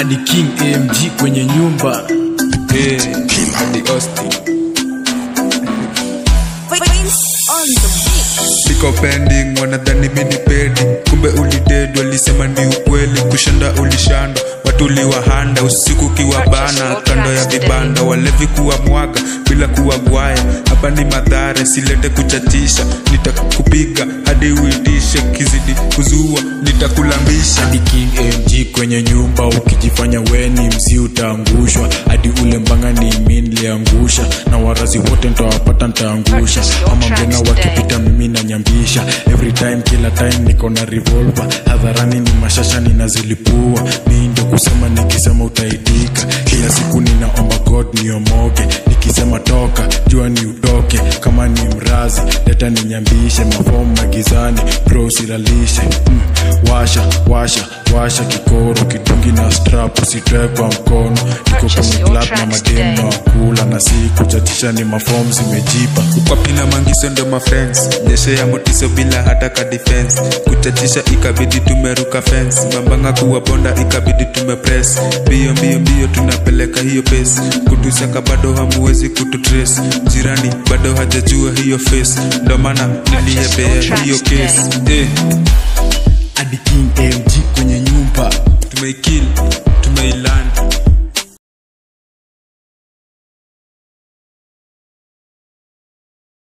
Adi King AMG kwenye nyumba. Austin. Niko pending wanadhani mini pedi kumbe ulided walisema ni ukweli. Kushanda ulishanda watu uliwahanda. Usiku kiwa bana kando ya vibanda. Walevi kuwa mwaga bila kuwa hapa ni madhara silete kuchatisha. Nitakupiga hadi uitishe kizidi kuzua nitakulambisha. Hadi King kwenye nyumba. Ukijifanya weni mzi utaangushwa. Hadi ule mbanga ni mi niliangusha. Na warazi wote ntawapata ntaangusha. Ama mbena wakipita mimi nanyambisha. Every time kila time niko na revolver. Hadharani ni mashasha ninazilipua. Mi ndo kusema nikisema utaitika kila siku ninaomba god niomoke nikisema toka jua ni utoke kama ni mrazi leta ninyambishe mafomu magizani prosilalishe mm, washa washa washa kikoro kitungi na strap usitoe kwa mkono. Niko kwenye club na madem na wakula na tisha ni mafom zimejipa ukwapina mangiso ndo mafriends jeshe ya motiso bila hata ka defense. Kuchatisha ikabidi tumeruka fence. Mambanga kuwa bonda ikabidi tumepress mbio mbio mbio tunapeleka hiyo pesi kutusaka bado hamuwezi kututres jirani bado hajajua hiyo face. Ndomana niliyepea hiyo case. eh, Adi King MG kwenye nyumba. Tumeikia